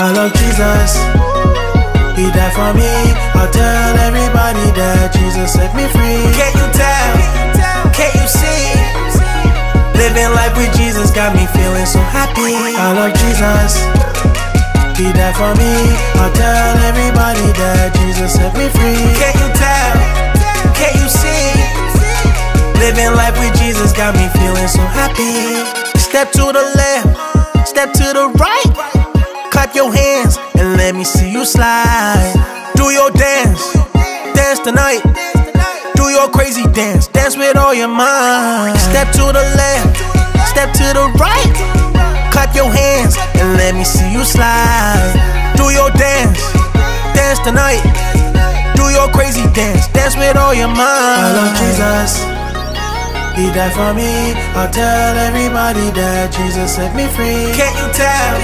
I love Jesus. He died for me. I'll tell everybody that Jesus set me free. Can't you tell? Can't you see? Living life with Jesus got me feeling so happy. I love Jesus. He died for me. I'll tell everybody that Jesus set me free. Can't you tell? Can't you see? Living life with Jesus got me feeling so happy. Step to the left, tonight. Do your crazy dance, dance with all your mind. Step to the left, step to the right. Clap your hands and let me see you slide. Do your dance, dance tonight. Do your crazy dance, dance with all your mind. I love Jesus. He died for me. I'll tell everybody that Jesus set me free. Can't you tell?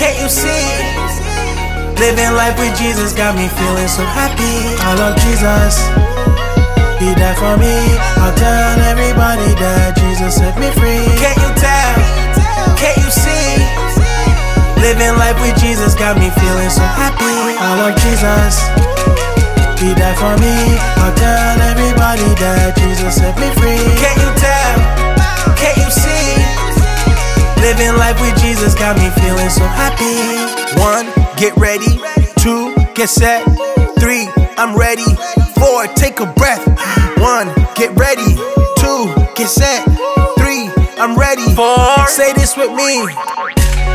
Can't you see? Living life with Jesus got me feeling so happy. I love Jesus. He died for me. I'll tell everybody that Jesus set me free. Can't you tell? Can't you see? Living life with Jesus got me feeling so happy. I love Jesus. He died for me. I'll tell everybody that Jesus set me free. Can't you tell? Can't you see? Living life with Jesus got me feeling so happy. One, get ready. Two, get set. Three, I'm ready. Four, take a breath. One, get ready. Two, get set. Three, I'm ready. Four, say this with me.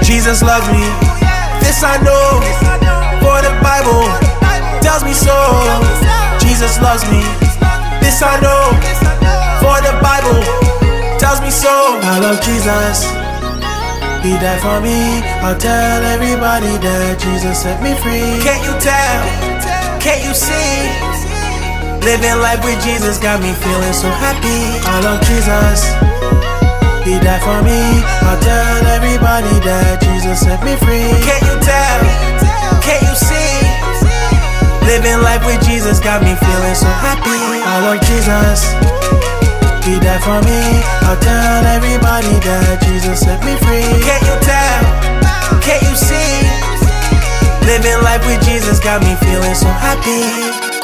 Jesus loves me. This I know. For the Bible tells me so. Jesus loves me. This I know. For the Bible tells me so. I love Jesus. He died for me. I'll tell everybody that Jesus set me free. Can't you tell? Can't you see? Living life with Jesus got me feeling so happy. I love Jesus. He died for me. I'll tell everybody that Jesus set me free. Can't you tell? Can't you see? Living life with Jesus got me feeling so happy. I love Jesus. He died for me. I'll tell everybody that Jesus set me free. Got me feeling so happy.